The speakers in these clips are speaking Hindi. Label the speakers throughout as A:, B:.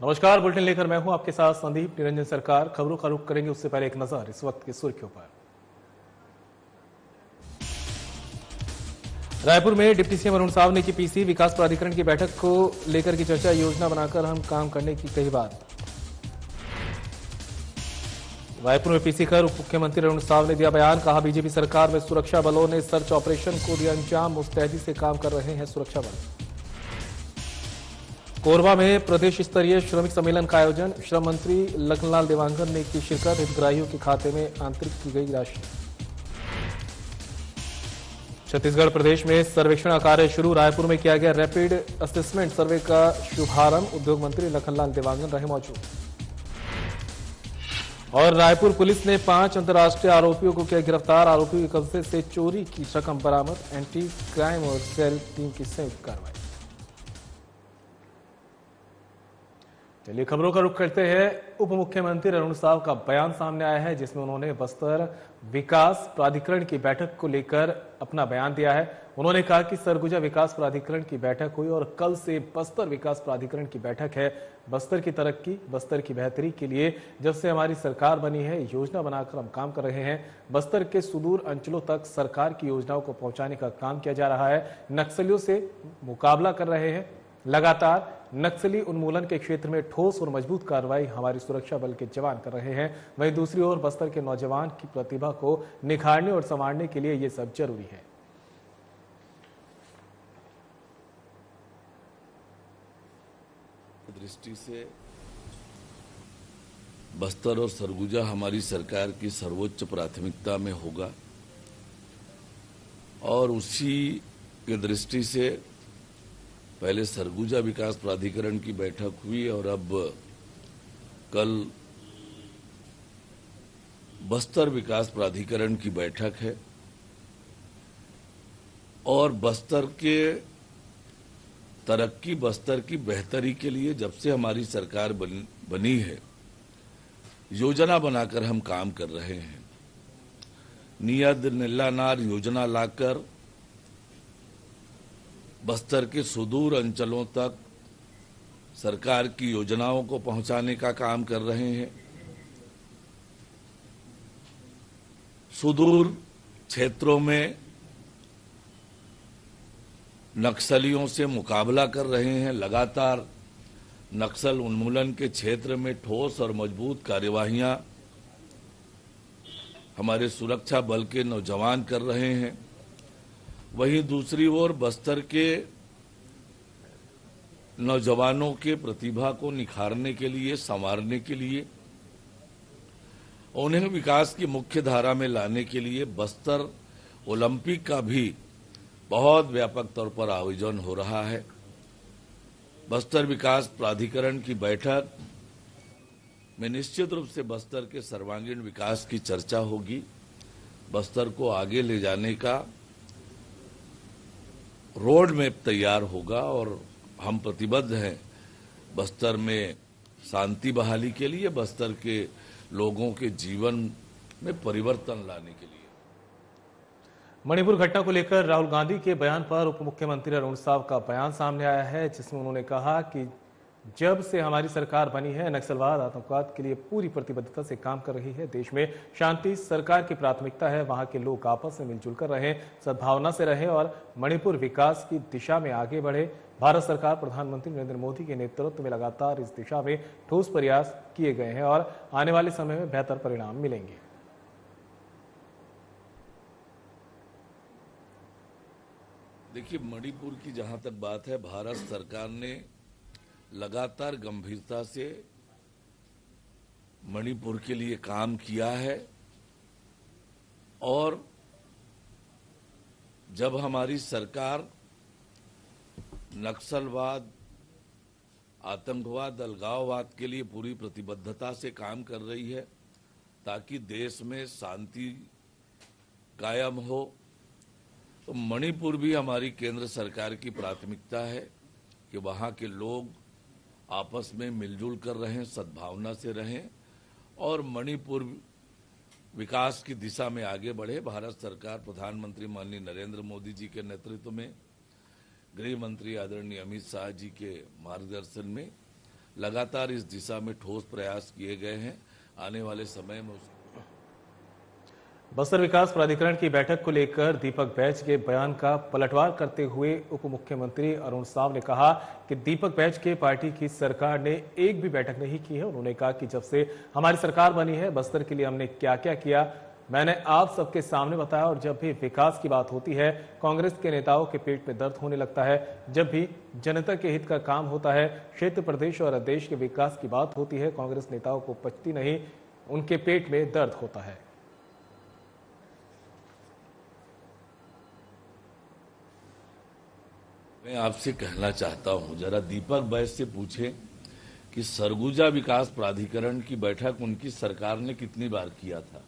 A: नमस्कार, बुलेटिन लेकर मैं हूँ आपके साथ संदीप। निरंजन सरकार खबरों का रुख करेंगे, उससे पहले एक नज़र इस वक्त की सुर्खियों पर। रायपुर में डिप्टी सीएम अरुण साव ने की पीसी विकास प्राधिकरण की बैठक को लेकर की चर्चा, योजना बनाकर हम काम करने की कही बात। रायपुर में पीसी कर उप मुख्यमंत्री अरुण साव ने दिया बयान, कहा बीजेपी सरकार में सुरक्षा बलों ने सर्च ऑपरेशन को दिया अंजाम, मुस्तैदी से काम कर रहे हैं सुरक्षा बल। कोरबा में प्रदेश स्तरीय श्रमिक सम्मेलन का आयोजन श्रम मंत्री लखनलाल देवांगन ने की शिरकत। हितग्राहियों के खाते में आंतरिक की गई राशि। छत्तीसगढ़ प्रदेश में सर्वेक्षण कार्य शुरू। रायपुर में किया गया रैपिड असेसमेंट सर्वे का शुभारंभ। उद्योग मंत्री लखनलाल देवांगन रहे मौजूद। और रायपुर पुलिस ने पाँच अंतर्राष्ट्रीय आरोपियों को किया गिरफ़्तार। आरोपियों के कब्जे से चोरी की रकम बरामद। एंटी क्राइम और सेल टीम की संयुक्त कार्रवाई। चलिए खबरों का रुख करते हैं। उप मुख्यमंत्री अरुण साव का बयान सामने आया है, जिसमें उन्होंने बस्तर विकास प्राधिकरण की बैठक को लेकर अपना बयान दिया है। उन्होंने कहा कि सरगुजा विकास प्राधिकरण की बैठक हुई और कल से बस्तर विकास प्राधिकरण की बैठक है। बस्तर की तरक्की, बस्तर की बेहतरी के लिए जब से हमारी सरकार बनी है, योजना बनाकर हम काम कर रहे हैं। बस्तर के सुदूर अंचलों तक सरकार की योजनाओं को पहुँचाने का काम किया जा रहा है। नक्सलियों से मुकाबला कर रहे हैं। लगातार नक्सली उन्मूलन के क्षेत्र में ठोस और मज़बूत कार्रवाई हमारी सुरक्षा बल के जवान कर रहे हैं। वहीं दूसरी ओर बस्तर के नौजवान की प्रतिभा को निखारने और संवारने के लिए ये सब ज़रूरी है।
B: दृष्टि से बस्तर और सरगुजा हमारी सरकार की सर्वोच्च प्राथमिकता में होगा और उसी के दृष्टि से पहले सरगुजा विकास प्राधिकरण की बैठक हुई और अब कल बस्तर विकास प्राधिकरण की बैठक है। और बस्तर के तरक्की बस्तर की बेहतरी के लिए जब से हमारी सरकार बन, बनी है योजना बनाकर हम काम कर रहे हैं। नियद निल्लानार योजना लाकर बस्तर के सुदूर अंचलों तक सरकार की योजनाओं को पहुँचाने का काम कर रहे हैं। सुदूर क्षेत्रों में नक्सलियों से मुकाबला कर रहे हैं। लगातार नक्सल उन्मूलन के क्षेत्र में ठोस और मज़बूत कार्यवाहियाँ हमारे सुरक्षा बल के नौजवान कर रहे हैं। वहीं दूसरी ओर बस्तर के नौजवानों के प्रतिभा को निखारने के लिए, संवारने के लिए, उन्हें विकास की मुख्य धारा में लाने के लिए बस्तर ओलंपिक का भी बहुत व्यापक तौर पर आयोजन हो रहा है। बस्तर विकास प्राधिकरण की बैठक में निश्चित रूप से बस्तर के सर्वांगीण विकास की चर्चा होगी। बस्तर को आगे ले जाने का रोड मैप तैयार होगा और हम प्रतिबद्ध हैं बस्तर में शांति बहाली के लिए, बस्तर के लोगों के जीवन में परिवर्तन लाने के लिए।
A: मणिपुर घटना को लेकर राहुल गांधी के बयान पर उप मुख्यमंत्री अरुण साहब का बयान सामने आया है, जिसमें उन्होंने कहा कि जब से हमारी सरकार बनी है, नक्सलवाद, आतंकवाद के लिए पूरी प्रतिबद्धता से काम कर रही है देश में। शांति सरकार की प्राथमिकता है, वहाँ के लोग आपस में मिलजुल कर रहे, सद्भावना से रहे और मणिपुर विकास की दिशा में आगे बढ़े। भारत सरकार प्रधानमंत्री नरेंद्र मोदी के नेतृत्व में लगातार इस दिशा में ठोस प्रयास किए गए हैं और आने वाले समय में बेहतर परिणाम मिलेंगे।
B: देखिए, मणिपुर की जहाँ तक बात है, भारत सरकार ने लगातार गंभीरता से मणिपुर के लिए काम किया है और जब हमारी सरकार नक्सलवाद, आतंकवाद, अलगाववाद के लिए पूरी प्रतिबद्धता से काम कर रही है, ताकि देश में शांति कायम हो तो मणिपुर भी हमारी केंद्र सरकार की प्राथमिकता है कि वहाँ के लोग आपस में मिलजुल कर रहें, सद्भावना से रहें और मणिपुर विकास की दिशा में आगे बढ़े। भारत सरकार, प्रधानमंत्री माननीय नरेंद्र मोदी जी के नेतृत्व में, गृह मंत्री आदरणीय अमित शाह जी के मार्गदर्शन में लगातार इस दिशा में ठोस प्रयास किए गए हैं। आने वाले समय में उस
A: बस्तर विकास प्राधिकरण की बैठक को लेकर दीपक बैच के बयान का पलटवार करते हुए उप मुख्यमंत्री अरुण साव ने कहा कि दीपक बैच के पार्टी की सरकार ने एक भी बैठक नहीं की है। उन्होंने कहा कि जब से हमारी सरकार बनी है, बस्तर के लिए हमने क्या क्या किया, मैंने आप सबके सामने बताया और जब भी विकास की बात होती है, कांग्रेस के नेताओं के पेट में दर्द होने लगता है। जब भी जनता के हित का काम होता है, क्षेत्र, प्रदेश और देश के विकास की बात होती है, कांग्रेस नेताओं को पचती नहीं, उनके पेट में दर्द होता है।
B: मैं आपसे कहना चाहता हूँ, जरा दीपक बैस से पूछे कि सरगुजा विकास प्राधिकरण की बैठक उनकी सरकार ने कितनी बार किया था?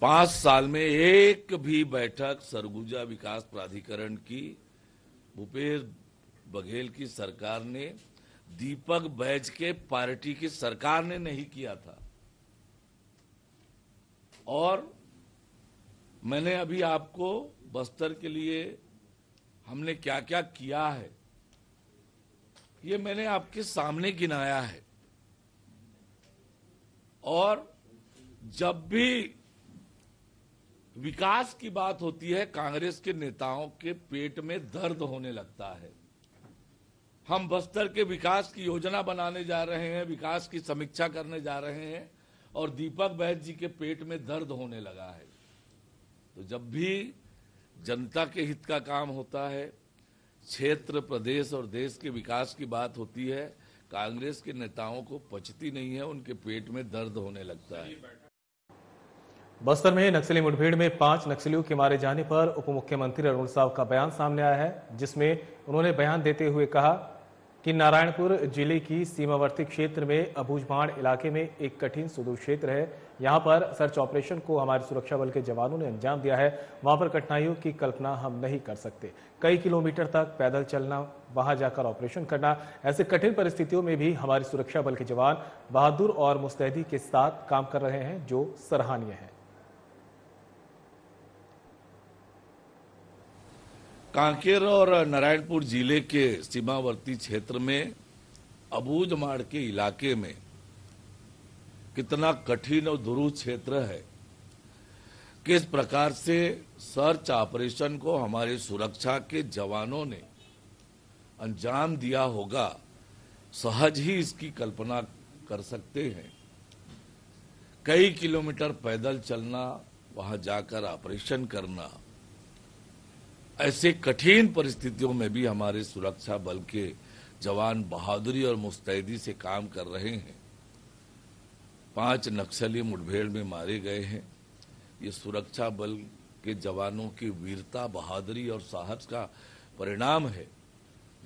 B: पाँच साल में एक भी बैठक सरगुजा विकास प्राधिकरण की, भूपेश बघेल की सरकार ने, दीपक बैज के पार्टी की सरकार ने नहीं किया था। और मैंने अभी आपको बस्तर के लिए हमने क्या क्या किया है? ये मैंने आपके सामने गिनाया है। और जब भी विकास की बात होती है, कांग्रेस के नेताओं के पेट में दर्द होने लगता है। हम बस्तर के विकास की योजना बनाने जा रहे हैं, विकास की समीक्षा करने जा रहे हैं, और दीपक बैद जी के पेट में दर्द होने लगा है। तो जब भी जनता के हित का काम होता है, क्षेत्र, प्रदेश और देश के विकास की बात होती है, कांग्रेस के नेताओं को पचती नहीं है, उनके पेट में दर्द होने लगता है।
A: बस्तर में नक्सली मुठभेड़ में पाँच नक्सलियों के मारे जाने पर उप मुख्यमंत्री अरुण साव का बयान सामने आया है, जिसमें उन्होंने बयान देते हुए कहा कि नारायणपुर ज़िले की सीमावर्ती क्षेत्र में अबूझमाड़ इलाके में एक कठिन सुदूर क्षेत्र है। यहाँ पर सर्च ऑपरेशन को हमारे सुरक्षा बल के जवानों ने अंजाम दिया है। वहाँ पर कठिनाइयों की कल्पना हम नहीं कर सकते। कई किलोमीटर तक पैदल चलना, वहाँ जाकर ऑपरेशन करना, ऐसे कठिन परिस्थितियों में भी हमारी सुरक्षा बल के जवान बहादुर और मुस्तैदी के साथ काम कर रहे हैं, जो सराहनीय है।
B: कांकेर और नारायणपुर ज़िले के सीमावर्ती क्षेत्र में अबूझमाड़ के इलाके में कितना कठिन और दुरू क्षेत्र है। किस प्रकार से सर्च ऑपरेशन को हमारे सुरक्षा के जवानों ने अंजाम दिया होगा, सहज ही इसकी कल्पना कर सकते हैं। कई किलोमीटर पैदल चलना, वहाँ जाकर ऑपरेशन करना ऐसे कठिन परिस्थितियों में भी हमारे सुरक्षा बल के जवान बहादुरी और मुस्तैदी से काम कर रहे हैं। पाँच नक्सली मुठभेड़ में मारे गए हैं। ये सुरक्षा बल के जवानों की वीरता, बहादुरी और साहस का परिणाम है।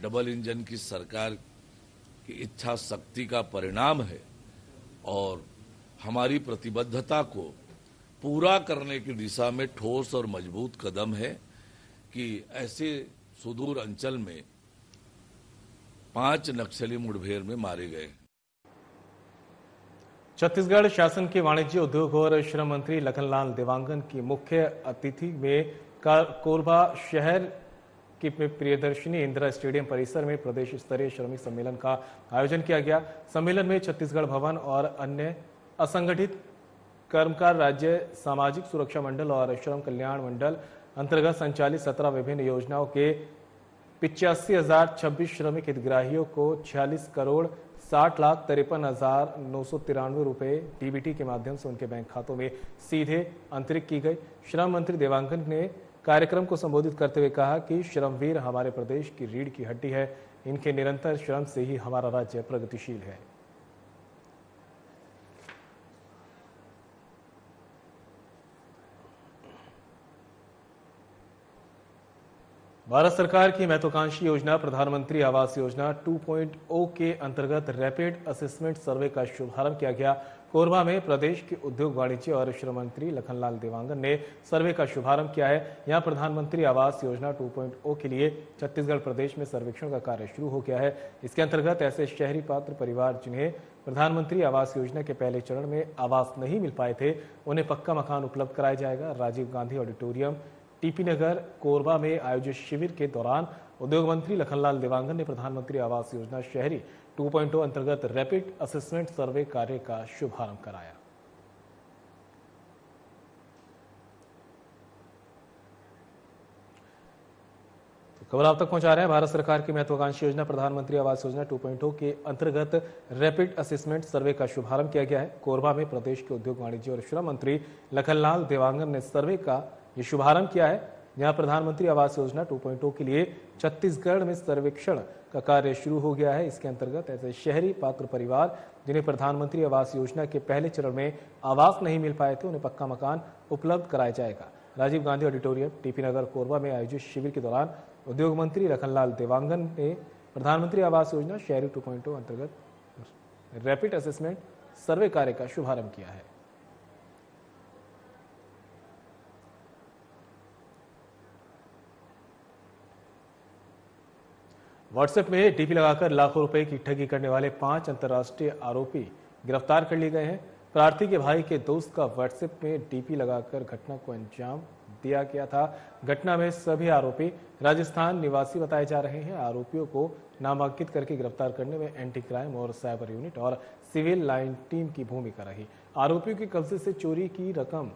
B: डबल इंजन की सरकार की इच्छा शक्ति का परिणाम है और हमारी प्रतिबद्धता को पूरा करने की दिशा में ठोस और मज़बूत कदम है। कि ऐसे सुदूर अंचल में पाँच नक्सली मुठभेड़ में मारे गए।
A: छत्तीसगढ़ शासन के वाणिज्य उद्योग और श्रम मंत्री लखनलाल देवांगन की मुख्य अतिथि में कोरबा शहर की प्रियदर्शनी इंदिरा स्टेडियम परिसर में प्रदेश स्तरीय श्रमिक सम्मेलन का आयोजन किया गया। सम्मेलन में छत्तीसगढ़ भवन और अन्य असंगठित कर्मकार राज्य सामाजिक सुरक्षा मंडल और श्रम कल्याण मंडल अंतर्गत संचालित सत्रह विभिन्न योजनाओं के पिचासी हज़ार छब्बीस श्रमिक हितग्राहियों को छियालीस करोड़ साठ लाख तिरपन हज़ार नौ सौ तिरानवे रुपए डीबीटी के माध्यम से उनके बैंक खातों में सीधे अंतरित की गई। श्रम मंत्री देवांगन ने कार्यक्रम को संबोधित करते हुए कहा कि श्रमवीर हमारे प्रदेश की रीढ़ की हड्डी है। इनके निरंतर श्रम से ही हमारा राज्य प्रगतिशील है। भारत सरकार की महत्वाकांक्षी योजना, प्रधानमंत्री आवास योजना 2.0 के अंतर्गत रैपिड असेसमेंट सर्वे का शुभारंभ किया गया। कोरबा में प्रदेश के उद्योग वाणिज्य और श्रम मंत्री लखनलाल देवांगन ने सर्वे का शुभारंभ किया है। यहाँ प्रधानमंत्री आवास योजना 2.0 के लिए छत्तीसगढ़ प्रदेश में सर्वेक्षण का कार्य शुरू हो गया है। इसके अंतर्गत ऐसे शहरी पात्र परिवार जिन्हें प्रधानमंत्री आवास योजना के पहले चरण में आवास नहीं मिल पाए थे, उन्हें पक्का मकान उपलब्ध कराया जाएगा। राजीव गांधी ऑडिटोरियम टीपी नगर कोरबा में आयोजित शिविर के दौरान उद्योग मंत्री लखनलाल देवांगन ने प्रधानमंत्री आवास योजना शहरी 2.0 अंतर्गत रैपिड असेसमेंट सर्वे कार्य का शुभारंभ कराया। तो खबर आप तक पहुँचा रहे हैं, भारत सरकार की महत्वाकांक्षी योजना प्रधानमंत्री आवास योजना 2.0 के अंतर्गत रैपिड असेसमेंट सर्वे का शुभारंभ किया गया है। कोरबा में प्रदेश के उद्योग वाणिज्य और श्रम मंत्री लखनलाल देवांगन ने सर्वे का ये शुभारंभ किया है। यहाँ प्रधानमंत्री आवास योजना 2.0 के लिए छत्तीसगढ़ में सर्वेक्षण का कार्य शुरू हो गया है। इसके अंतर्गत ऐसे शहरी पात्र परिवार जिन्हें प्रधानमंत्री आवास योजना के पहले चरण में आवास नहीं मिल पाए थे, उन्हें पक्का मकान उपलब्ध कराया जाएगा। राजीव गांधी ऑडिटोरियम टीपी नगर कोरबा में आयोजित शिविर के दौरान उद्योग मंत्री लखनलाल देवांगन ने प्रधानमंत्री आवास योजना शहरी 2.0 अंतर्गत रैपिड असेसमेंट सर्वे कार्य का शुभारंभ किया है। व्हाट्सएप में डीपी लगाकर लाखों रुपए की ठगी करने वाले पाँच अंतर्राष्ट्रीय आरोपी गिरफ़्तार कर लिए गए हैं। प्रार्थी के भाई के दोस्त का व्हाट्सएप में डीपी लगाकर घटना को अंजाम दिया गया था। घटना में सभी आरोपी राजस्थान निवासी बताए जा रहे हैं। आरोपियों को नामांकित करके गिरफ़्तार करने में एंटी क्राइम और साइबर यूनिट और सिविल लाइन टीम की भूमिका रही। आरोपियों के कब्जे से चोरी की रकम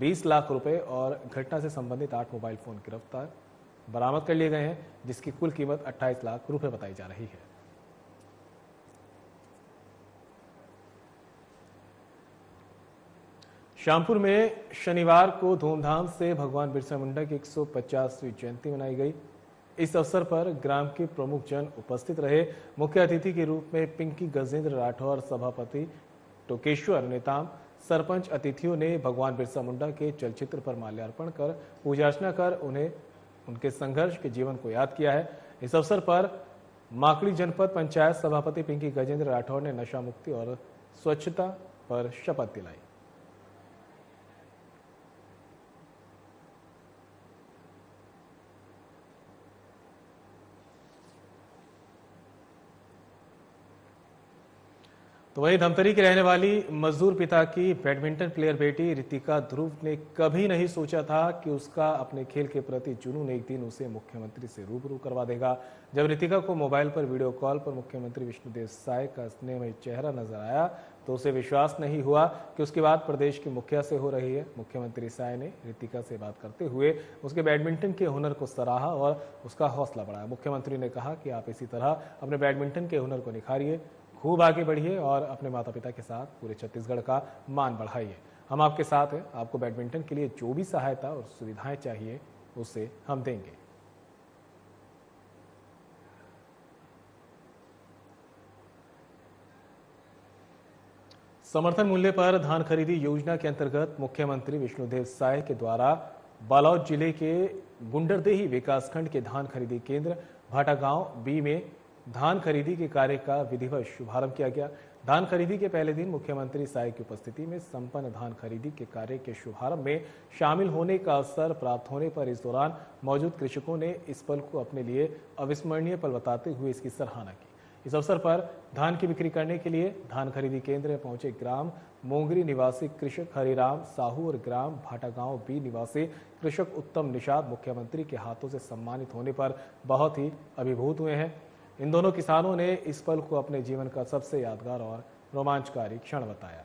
A: 20 लाख रुपए और घटना से संबंधित आठ मोबाइल फ़ोन गिरफ़्तार बरामद कर लिए गए हैं, जिसकी कुल कीमत 28 लाख रुपए बताई जा रही है। श्यामपुर में शनिवार को धूमधाम से भगवान बिरसा मुंडा की 150वीं जयंती मनाई गई। इस अवसर पर ग्राम के प्रमुख जन उपस्थित रहे। मुख्य अतिथि के रूप में पिंकी गजेंद्र राठौर, सभापति टोकेश्वर नेताम, सरपंच अतिथियों ने भगवान बिरसा मुंडा के चलचित्र पर माल्यार्पण कर पूजा अर्चना कर उन्हें उनके संघर्ष के जीवन को याद किया है। इस अवसर पर माकड़ी जनपद पंचायत सभापति पिंकी गजेंद्र राठौर ने नशा मुक्ति और स्वच्छता पर शपथ दिलाई। तो वही धमतरी की रहने वाली मजदूर पिता की बैडमिंटन प्लेयर बेटी रितिका ध्रुव ने कभी नहीं सोचा था कि उसका अपने खेल के प्रति जुनून एक दिन उसे मुख्यमंत्री से रूबरू करवा देगा। जब रितिका को मोबाइल पर वीडियो कॉल पर मुख्यमंत्री विष्णुदेव साय का स्नेहमय चेहरा नज़र आया तो उसे विश्वास नहीं हुआ कि उसकी बात प्रदेश की मुखिया से हो रही है। मुख्यमंत्री साय ने रितिका से बात करते हुए उसके बैडमिंटन के हुनर को सराहा और उसका हौसला बढ़ाया। मुख्यमंत्री ने कहा कि आप इसी तरह अपने बैडमिंटन के हुनर को निखारिए। खूब आगे बढ़िए और अपने माता पिता के साथ पूरे छत्तीसगढ़ का मान बढ़ाइए। हम आपके साथ हैं। आपको बैडमिंटन के लिए जो भी सहायता और सुविधाएँ चाहिए, उसे हम देंगे। समर्थन मूल्य पर धान खरीदी योजना के अंतर्गत मुख्यमंत्री विष्णुदेव साय के द्वारा बालौद ज़िले के गुंडरदेही विकासखंड के धान खरीदी केंद्र, भाटागांव बी में धान खरीदी के कार्य का विधिवत शुभारंभ किया गया। धान खरीदी के पहले दिन मुख्यमंत्री साय की उपस्थिति में संपन्न धान खरीदी के कार्य के शुभारंभ में शामिल होने का अवसर प्राप्त होने पर इस दौरान मौजूद कृषकों ने इस पल को अपने लिए अविस्मरणीय पल बताते हुए इसकी सराहना की। इस अवसर पर धान की बिक्री करने के लिए धान खरीदी केंद्र में पहुँचे ग्राम मोंगरी निवासी कृषक हरिराम साहू और ग्राम भाटागांव बी निवासी कृषक उत्तम निषाद मुख्यमंत्री के हाथों से सम्मानित होने पर बहुत ही अभिभूत हुए हैं। इन दोनों किसानों ने इस पल को अपने जीवन का सबसे यादगार और रोमांचकारी क्षण बताया।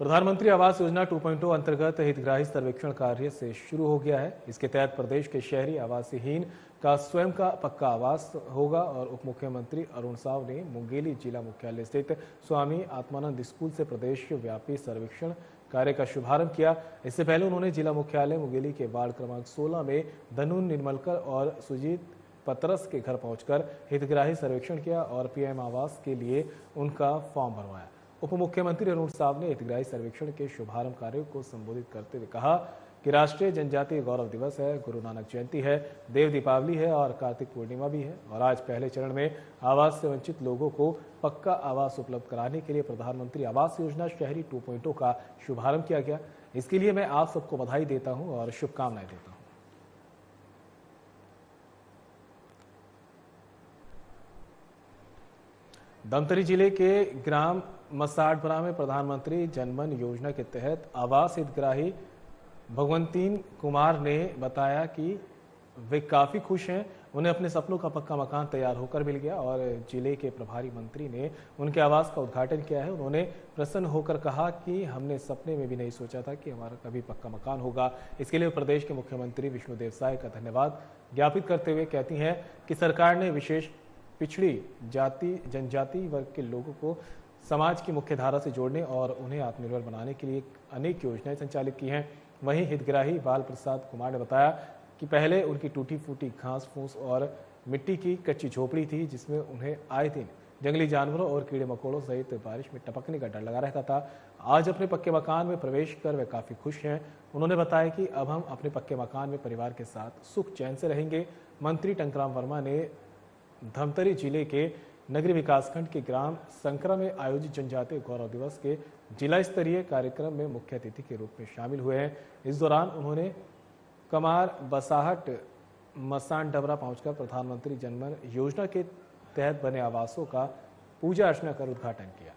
A: प्रधानमंत्री आवास योजना 2.0 अंतर्गत हितग्राही सर्वेक्षण कार्य से शुरू हो गया है। इसके तहत प्रदेश के शहरी आवासहीन का स्वयं का पक्का आवास होगा और उप मुख्यमंत्री अरुण साव ने मुंगेली जिला मुख्यालय स्थित स्वामी आत्मानंद स्कूल से प्रदेश व्यापी सर्वेक्षण कार्य का शुभारंभ किया। इससे पहले उन्होंने जिला मुख्यालय मुंगेली के वार्ड क्रमांक 16 में धनुन, निर्मलकर और सुजीत पतरस के घर पहुंचकर हितग्राही सर्वेक्षण किया और पीएम आवास के लिए उनका फॉर्म भरवाया। उप मुख्यमंत्री अरुण साहब ने हितग्राही सर्वेक्षण के शुभारंभ कार्य को संबोधित करते हुए कहा कि राष्ट्रीय जनजातीय गौरव दिवस है, गुरु नानक जयंती है, देव दीपावली है और कार्तिक पूर्णिमा भी है। और आज पहले चरण में आवास से वंचित लोगों को पक्का आवास उपलब्ध कराने के लिए प्रधानमंत्री आवास योजना शहरी 2.0 का शुभारंभ किया गया। इसके लिए मैं आप सबको बधाई देता हूँ और शुभकामनाएँ देता हूँ। धमतरी ज़िले के ग्राम मसाडपुरा में प्रधानमंत्री जनमन योजना के तहत आवास हितग्राही भगवंतीन कुमार ने बताया कि वे काफ़ी खुश हैं। उन्हें अपने सपनों का पक्का मकान तैयार होकर मिल गया और ज़िले के प्रभारी मंत्री ने उनके आवास का उद्घाटन किया है। उन्होंने प्रसन्न होकर कहा कि हमने सपने में भी नहीं सोचा था कि हमारा कभी पक्का मकान होगा। इसके लिए प्रदेश के मुख्यमंत्री विष्णुदेव साय का धन्यवाद ज्ञापित करते हुए कहती हैं कि सरकार ने विशेष पिछड़ी जाति, जनजाति वर्ग के लोगों को समाज की मुख्य धारा से जोड़ने और उन्हें आत्मनिर्भर बनाने के लिए अनेक योजनाएँ संचालित की हैं। वहीं हितग्राही बाल प्रसाद कुमार ने बताया कि पहले उनकी टूटी फूटी घास फूस और मिट्टी की कच्ची झोपड़ी थी, जिसमें उन्हें आए दिन जंगली जानवरों और कीड़े मकोड़ों सहित बारिश में टपकने का डर लगा रहता था। आज अपने पक्के मकान में प्रवेश कर वे काफ़ी खुश हैं। उन्होंने बताया कि अब हम अपने पक्के मकान में परिवार के साथ सुख चैन से रहेंगे। मंत्री टंकराम वर्मा ने धमतरी ज़िले के नगरी विकासखंड के ग्राम संकरा में आयोजित जनजातीय गौरव दिवस के जिला स्तरीय कार्यक्रम में मुख्य अतिथि के रूप में शामिल हुए हैं। इस दौरान उन्होंने कमार बसाहट मसान डबरा पहुंचकर प्रधानमंत्री जनमन योजना के तहत बने आवासों का पूजा अर्चना कर उद्घाटन किया।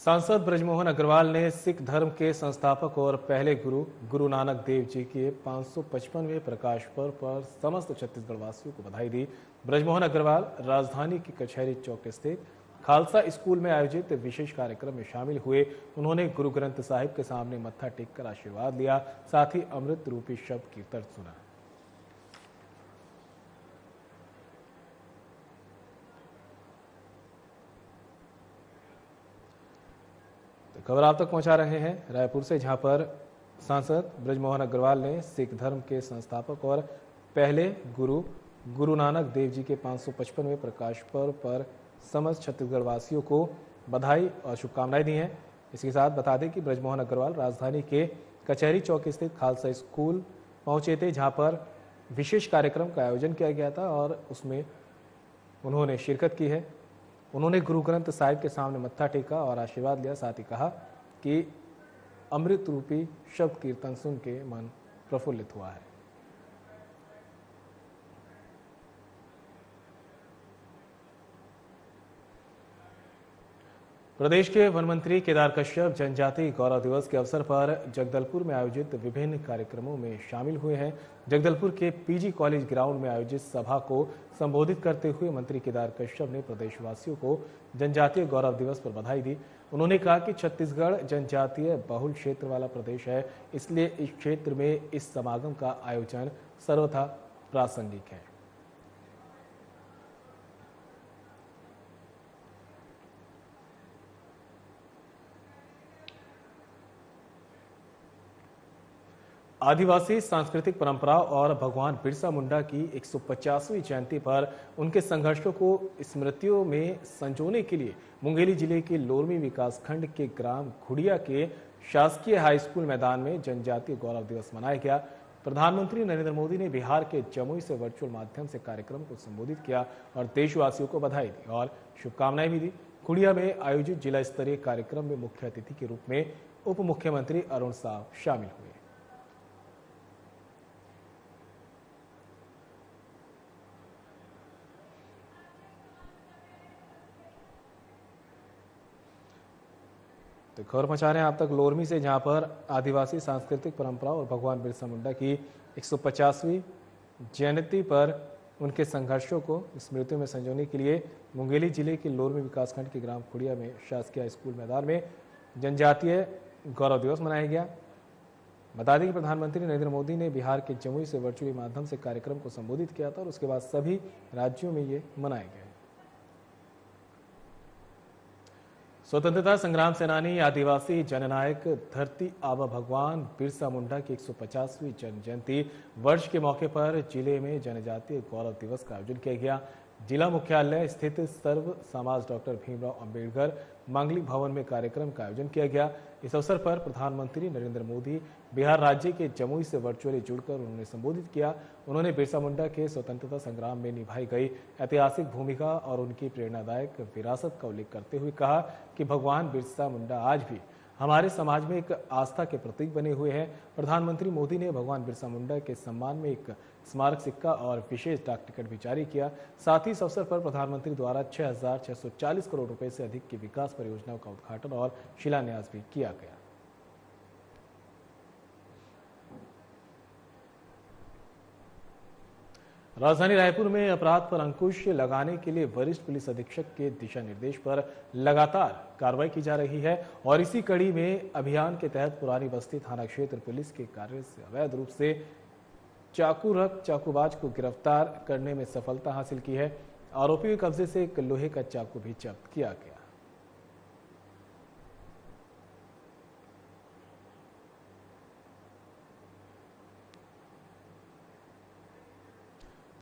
A: सांसद ब्रजमोहन अग्रवाल ने सिख धर्म के संस्थापक और पहले गुरु गुरु नानक देव जी के 555वें प्रकाश पर्व पर समस्त छत्तीसगढ़ वासियों को बधाई दी। ब्रजमोहन अग्रवाल राजधानी की कचहरी चौक स्थित खालसा स्कूल में आयोजित विशेष कार्यक्रम में शामिल हुए। उन्होंने गुरु ग्रंथ साहिब के सामने मत्था टेक कर आशीर्वाद लिया। साथ ही अमृत रूपी शब्द कीर्तन सुना। खबर आप तक पहुँचा रहे हैं। रायपुर से जहाँ पर सांसद ब्रजमोहन अग्रवाल ने सिख धर्म के संस्थापक और पहले गुरु गुरु नानक देव जी के 555वें प्रकाश पर्व पर समस्त छत्तीसगढ़ वासियों को बधाई और शुभकामनाएँ दी हैं। इसके साथ बता दें कि ब्रजमोहन अग्रवाल राजधानी के कचहरी चौक स्थित खालसा स्कूल पहुँचे थे, जहाँ पर विशेष कार्यक्रम का आयोजन किया गया था और उसमें उन्होंने शिरकत की है। उन्होंने गुरु ग्रंथ साहिब के सामने मत्था टेका और आशीर्वाद लिया। साथ ही कहा कि अमृत रूपी शब्द कीर्तन सुन के मन प्रफुल्लित हुआ है। प्रदेश के वन मंत्री केदार कश्यप जनजाति गौरव दिवस के अवसर पर जगदलपुर में आयोजित विभिन्न कार्यक्रमों में शामिल हुए हैं। जगदलपुर के पीजी कॉलेज ग्राउंड में आयोजित सभा को संबोधित करते हुए मंत्री केदार कश्यप ने प्रदेशवासियों को जनजातीय गौरव दिवस पर बधाई दी। उन्होंने कहा कि छत्तीसगढ़ जनजातीय बहुल क्षेत्र वाला प्रदेश है, इसलिए इस क्षेत्र में इस समागम का आयोजन सर्वथा प्रासंगिक है। आदिवासी, सांस्कृतिक परंपरा और भगवान बिरसा मुंडा की 150वीं जयंती पर उनके संघर्षों को स्मृतियों में संजोने के लिए मुंगेली ज़िले के लोरमी विकासखंड के ग्राम घुड़िया के शासकीय हाई स्कूल मैदान में जनजातीय गौरव दिवस मनाया गया। प्रधानमंत्री नरेंद्र मोदी ने बिहार के जमुई से वर्चुअल माध्यम से कार्यक्रम को संबोधित किया और देशवासियों को बधाई दी और शुभकामनाएँ भी दी। खुड़िया में आयोजित जिला स्तरीय कार्यक्रम में मुख्य अतिथि के रूप में उप मुख्यमंत्री अरुण साव शामिल हुए। तो खबर पहुँचा रहे हैं आप तक लोरमी से, जहाँ पर आदिवासी सांस्कृतिक परंपरा और भगवान बिरसा मुंडा की 150वीं जयंती पर उनके संघर्षों को स्मृतियों में संजोने के लिए मुंगेली ज़िले के लोरमी विकासखंड के ग्राम खुड़िया में शासकीय स्कूल मैदान में जनजातीय गौरव दिवस मनाया गया। बता दें कि प्रधानमंत्री नरेंद्र मोदी ने बिहार के जमुई से वर्चुअली माध्यम से कार्यक्रम को संबोधित किया था और उसके बाद सभी राज्यों में ये मनाया गए स्वतंत्रता संग्राम सेनानी, आदिवासी जननायक, धरती आबा भगवान, बिरसा मुंडा की 150वीं जन्म जयंती वर्ष के मौके पर ज़िले में जनजातीय गौरव दिवस का आयोजन किया गया। जिला मुख्यालय स्थित सर्व समाज डॉक्टर भीमराव अंबेडकर मांगलिक भवन में कार्यक्रम का आयोजन किया गया। इस अवसर पर प्रधानमंत्री नरेंद्र मोदी, बिहार राज्य के जमुई से वर्चुअली जुड़कर उन्होंने संबोधित किया। उन्होंने बिरसा मुंडा के स्वतंत्रता संग्राम में निभाई गई ऐतिहासिक भूमिका और उनकी प्रेरणादायक विरासत का उल्लेख करते हुए कहा कि भगवान बिरसा मुंडा आज भी हमारे समाज में एक आस्था के प्रतीक बने हुए हैं। प्रधानमंत्री मोदी ने भगवान बिरसा मुंडा के सम्मान में एक स्मारक सिक्का और विशेष डाक टिकट भी जारी किया। साथ ही इस अवसर पर प्रधानमंत्री द्वारा 6,640 करोड़ रुपए से अधिक की विकास परियोजनाओं का उद्घाटन और शिलान्यास भी किया गया। राजधानी रायपुर में अपराध पर अंकुश लगाने के लिए वरिष्ठ पुलिस अधीक्षक के दिशा निर्देश पर लगातार कार्रवाई की जा रही है और इसी कड़ी में अभियान के तहत पुरानी बस्ती थाना क्षेत्र पुलिस के कार्य से अवैध रूप से चाकू रख, चाकूबाज को गिरफ़्तार करने में सफलता हासिल की है। आरोपी के कब्जे से एक लोहे का चाकू भी जब्त किया गया।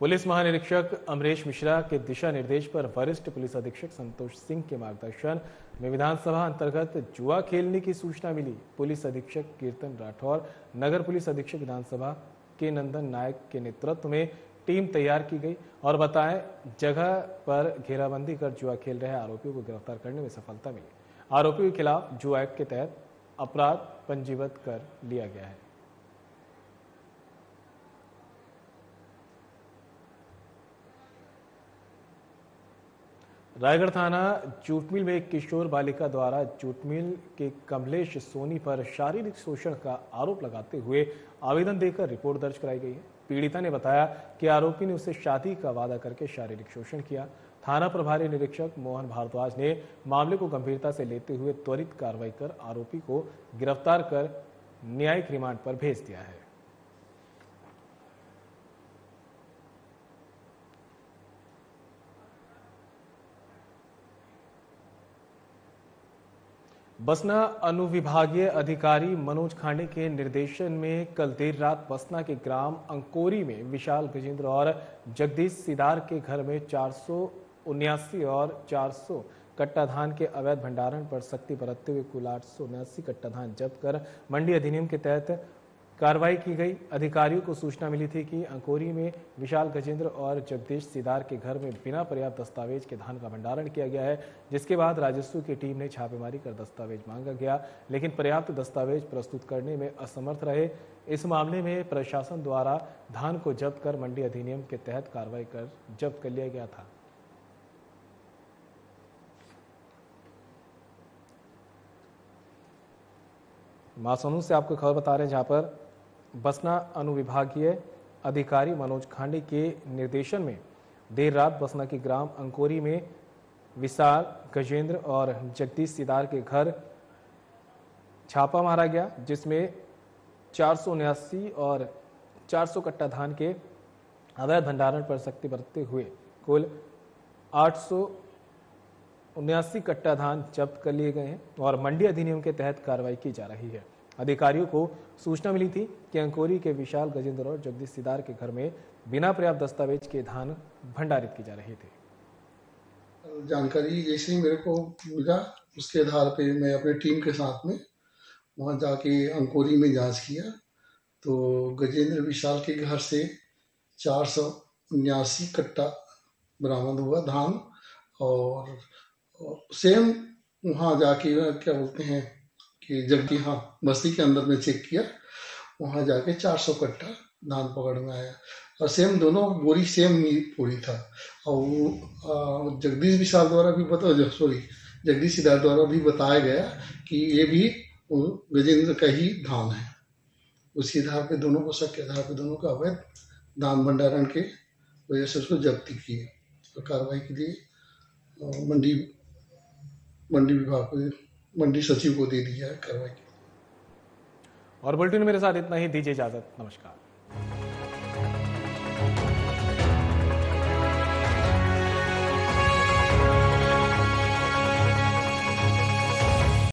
A: पुलिस महानिरीक्षक अमरेश मिश्रा के दिशा निर्देश पर वरिष्ठ पुलिस अधीक्षक संतोष सिंह के मार्गदर्शन में विधानसभा अंतर्गत जुआ खेलने की सूचना मिली। पुलिस अधीक्षक कीर्तन राठौर, नगर पुलिस अधीक्षक विधानसभा के नंदन नायक के नेतृत्व में टीम तैयार की गई और बताएँ, जगह पर घेराबंदी कर जुआ खेल रहे आरोपियों को गिरफ़्तार करने में सफलता मिली। आरोपियों के खिलाफ जुआ एक्ट के तहत अपराध पंजीबद्ध कर लिया गया है। रायगढ़ थाना जूटमिल में एक किशोर बालिका द्वारा जूटमिल के कमलेश सोनी पर शारीरिक शोषण का आरोप लगाते हुए आवेदन देकर रिपोर्ट दर्ज कराई गई है। पीड़िता ने बताया कि आरोपी ने उसे शादी का वादा करके शारीरिक शोषण किया। थाना प्रभारी निरीक्षक मोहन भारद्वाज ने मामले को गंभीरता से लेते हुए त्वरित कार्रवाई कर आरोपी को गिरफ़्तार कर न्यायिक रिमांड पर भेज दिया है। बसना अनुविभागीय अधिकारी मनोज खांडे के निर्देशन में कल देर रात बसना के ग्राम अंकोरी में विशाल गजेंद्र और जगदीश सिदार के घर में चार और 400 कट्टा धान के अवैध भंडारण पर सख्ती बरतते हुए कुल आठ कट्टा धान जब्त कर मंडी अधिनियम के तहत कार्रवाई की गई। अधिकारियों को सूचना मिली थी कि अंकोरी में विशाल गजेंद्र और जगदीश सिदार के घर में बिना पर्याप्त दस्तावेज़ के धान का भंडारण किया गया है, जिसके बाद राजस्व की टीम ने छापेमारी कर दस्तावेज़ मांगा गया, लेकिन पर्याप्त दस्तावेज़ प्रस्तुत करने में असमर्थ रहे। इस मामले में प्रशासन द्वारा धान को जब्त कर मंडी अधिनियम के तहत कार्रवाई कर जब्त कर लिया गया था। मासूनू से आपको खबर बता रहे हैं जहाँ पर बसना अनुविभागीय अधिकारी मनोज खांडे के निर्देशन में देर रात बसना के ग्राम अंकोरी में विशाल, गजेंद्र और जगदीश सिदार के घर छापा मारा गया, जिसमें चार और 400 कट्टा धान के अवैध भंडारण पर सख्ती बरतते हुए कुल आठ कट्टा धान जब्त कर लिए गए हैं और मंडी अधिनियम के तहत कार्रवाई की जा रही है। अधिकारियों को सूचना मिली थी कि अंकोरी के विशाल गजेंद्र और जगदीश सिदार के घर में बिना पर्याप्त दस्तावेज़ के धान भंडारित की जा रहे थे।
C: जानकारी जैसे ही मेरे को मिला। उसके आधार पे मैं अपने टीम के साथ में वहाँ जाके अंकोरी में जाँच किया। तो गजेंद्र विशाल के घर से चार सौ उन्यासी कट्टा बरामद हुआ धान और सेम वहाँ जाके, क्या बोलते हैं कि जबकि हाँ बस्ती के अंदर में चेक किया, वहाँ जाके 400 कट्टा धान पकड़ में आया। और सेम दोनों बोरी सेम ही पूरी था। और जगदीश विशाल द्वारा भी बता सॉरी जगदीश सिद्धार्थ द्वारा भी बताया गया कि ये भी गजेंद्र का ही धान है। उसी आधार पे दोनों को शक के आधार पे दोनों का अवैध धान भंडारण के वजह से उसको जब्ती की तो कार्रवाई के लिए मंडी मंडी विभाग को मंडी सचिव को दे दिया है कार्रवाई
A: और बुलेटिन मेरे साथ इतना ही। दीजिए इजाज़त। नमस्कार।